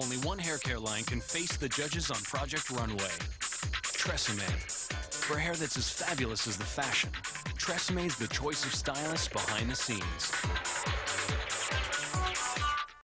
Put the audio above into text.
Only one hair care line can face the judges on Project Runway. Tresemme. For hair that's as fabulous as the fashion, Tresemme is the choice of stylists behind the scenes.